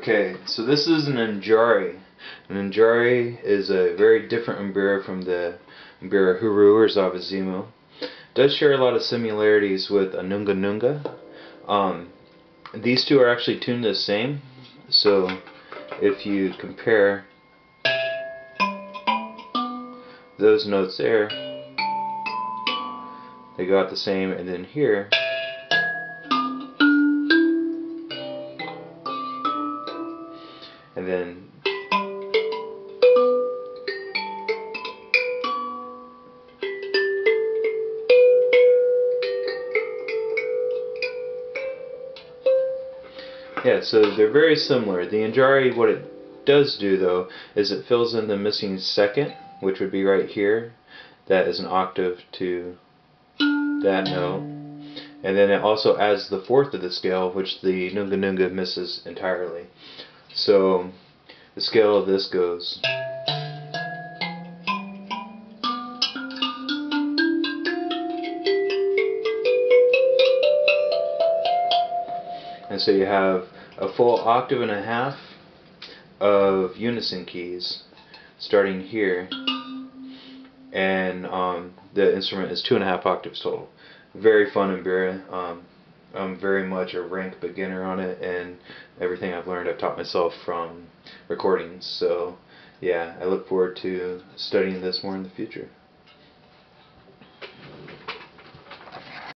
Okay, so this is an Njari. An Njari is a very different Mbira from the Mbira Huru or Dzavadzimu. Does share a lot of similarities with a Nyunga Nyunga. Um, these two are actually tuned the same, so if you compare those notes there, they go out the same, and then here, and then yeah so they're very similar. The Njari what it does do though is it fills in the missing second which would be right here. That is an octave to that note. And then it also adds the fourth of the scale which the Nyunga Nyunga misses entirely so the scale of this goes. And so you have a full octave and a half of unison keys starting here and um, the instrument is two and a half octaves total. Very fun and Um, I'm very much a rank beginner on it, and everything I've learned I've taught myself from recordings. So, yeah, I look forward to studying this more in the future.